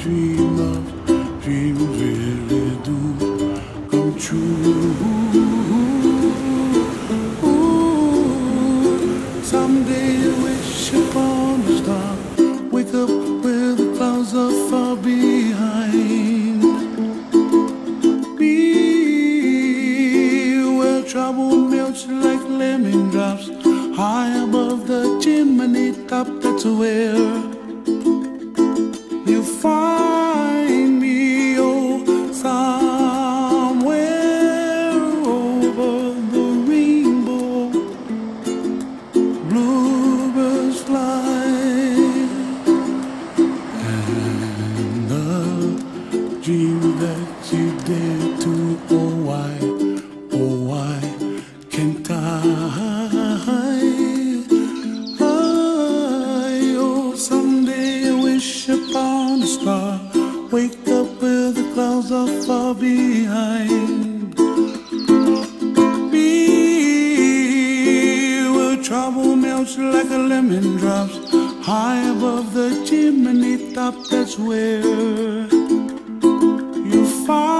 dream of, dreams really do come true. Someday you wish upon a star, wake up where the clouds are far behind. Be where trouble melts like lemon drops, high above the chimney top. That's where you wake up where the clouds are far behind be where trouble melts like a lemon drops high above the chimney top. That's where you find.